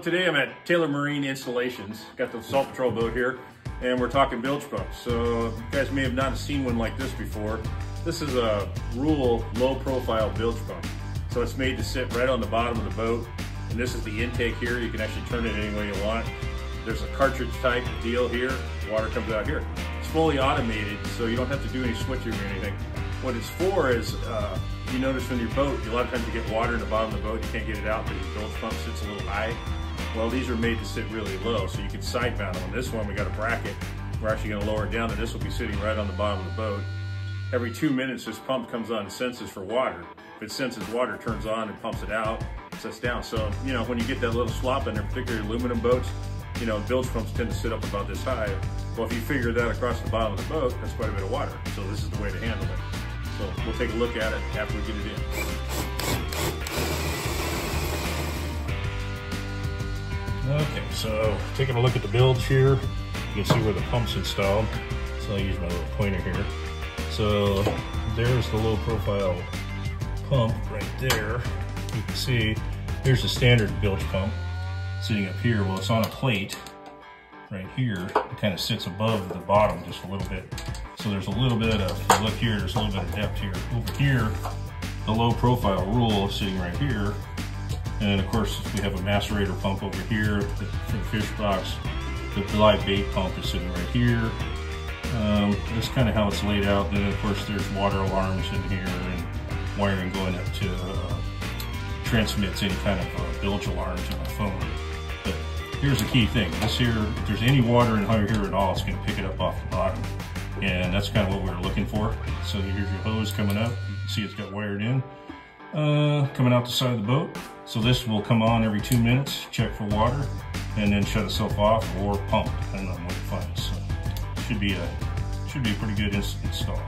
today I'm at Taylor Marine Installations. Got the Salt Patrol boat here, and we're talking bilge pumps. So you guys may have not seen one like this before. This is a Rule low profile bilge pump. So it's made to sit right on the bottom of the boat. And this is the intake here. You can actually turn it any way you want. There's a cartridge type deal here. Water comes out here. It's fully automated, so you don't have to do any switching or anything. What it's for is, uh, you notice on your boat, a lot of times you get water in the bottom of the boat, you can't get it out because your bilge pump sits a little high. Well, these are made to sit really low, so you can side mount them. On this one, we got a bracket. We're actually gonna lower it down, and this will be sitting right on the bottom of the boat. Every two minutes, this pump comes on and senses for water. If it senses water, it turns on and pumps it out, sets down. So, you know, when you get that little slop in there, particularly aluminum boats, you know, bilge pumps tend to sit up about this high. Well, if you figure that across the bottom of the boat, that's quite a bit of water. So this is the way to handle it. So we'll take a look at it after we get it in. Okay, so taking a look at the bilge here, you can see where the pump's installed. So I'll use my little pointer here. So there's the low profile pump right there. You can see there's the standard bilge pump sitting up here. Well, it's on a plate right here. It kind of sits above the bottom just a little bit. So there's a little bit of, look here, there's a little bit of depth here. Over here, the low profile rule is sitting right here. And then of course, we have a macerator pump over here for the fish box. The live bait pump is sitting right here. Um, that's kind of how it's laid out. Then of course there's water alarms in here and wiring going up to uh, transmits any kind of uh, bilge alarm to my phone. Here's the key thing. This here, if there's any water in here at all, it's going to pick it up off the bottom. And that's kind of what we were looking for. So here's your hose coming up. You can see it's got wired in. Uh, coming out the side of the boat. So this will come on every two minutes, check for water, and then shut itself off or pump, depending on what it finds. So should be a should be a pretty good install.